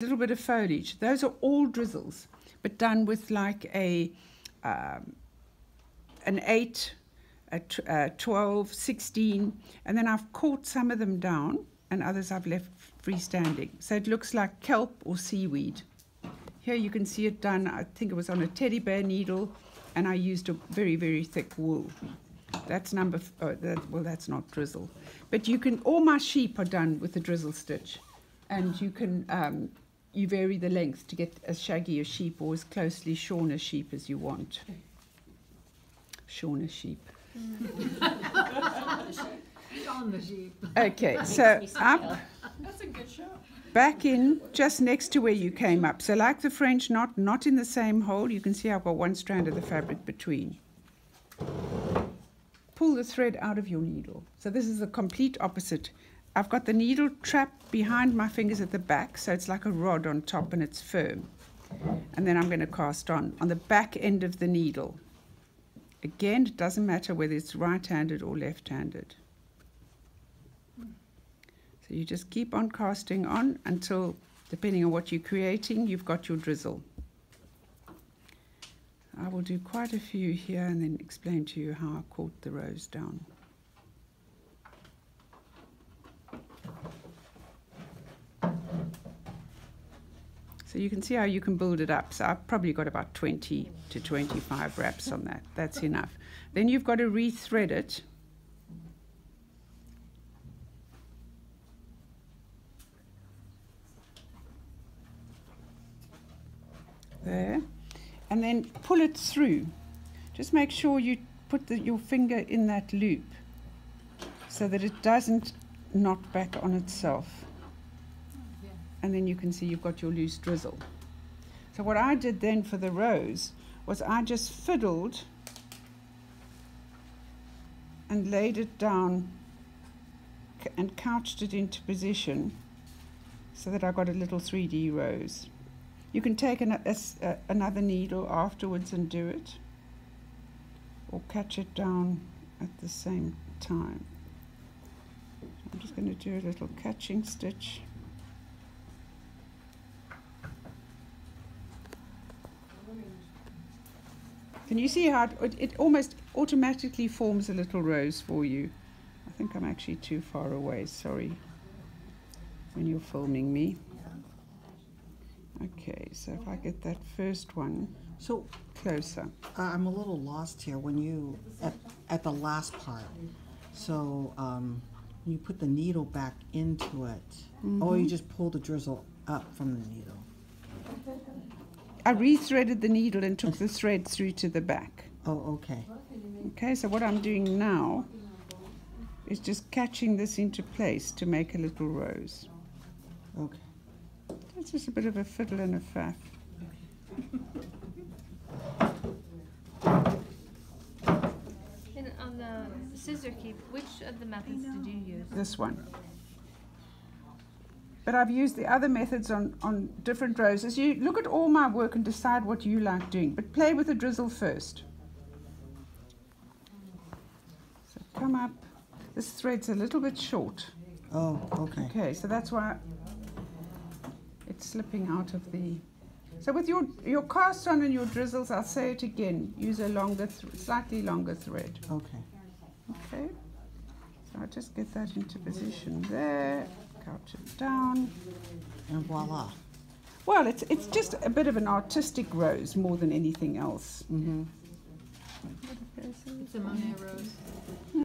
little bit of foliage. Those are all drizzles, but done with like a um, an 8, a, t- a 12, 16, and then I've caught some of them down and others I've left freestanding. So it looks like kelp or seaweed. Here you can see it done, I think it was on a teddy bear needle, and I used a very, very thick wool. That's number, oh, that, well, that's not drizzle. But you can, all my sheep are done with a drizzle stitch. And you can, um, you vary the length to get as shaggy a sheep or as closely shorn a sheep as you want. Shorn a sheep. Okay, so up, back in, just next to where you came up. So like the French knot, not in the same hole. You can see I've got one strand of the fabric between. Pull the thread out of your needle. So this is the complete opposite. I've got the needle trapped behind my fingers at the back, so it's like a rod on top and it's firm. And then I'm going to cast on on the back end of the needle. Again, it doesn't matter whether it's right-handed or left-handed. So you just keep on casting on until, depending on what you're creating, you've got your drizzle. I will do quite a few here and then explain to you how I caught the rows down. You can see how you can build it up. So I've probably got about 20 to 25 wraps on that. That's enough. Then you've got to rethread it. There. And then pull it through. Just make sure you put the, your finger in that loop so that it doesn't knot back on itself and then you can see you've got your loose drizzle. So what I did then for the rose was I just fiddled and laid it down and couched it into position so that I got a little 3D rose. You can take an, a a- another needle afterwards and do it or catch it down at the same time. I'm just going to do a little catching stitch. Can you see how it, it, almost automatically forms a little rose for you? I think I'm actually too far away, sorry, when you're filming me. Okay, so if I get that first one So closer. I'm a little lost here when you at, at the last part. So um, you put the needle back into it, or you just pull the drizzle up from the needle. I rethreaded the needle and took the thread through to the back. Oh, okay. Okay, so what I'm doing now is just catching this into place to make a little rose. Okay. That's just a bit of a fiddle and a faff. And on the scissor keep, which of the methods did you use? this one. But I've used the other methods on, on different roses. You look at all my work and decide what you like doing, but play with the drizzle first. So come up. This thread's a little bit short. Oh, okay. Okay, so that's why it's slipping out of the. So with your your cast on and your drizzles, I'll say it again. Use a longer, th- slightly longer thread. Okay. Okay. So I just get that into position there. Couch it down. And voila. Well, it's it's just a bit of an artistic rose more than anything else. Mm-hmm. It's a Monet rose.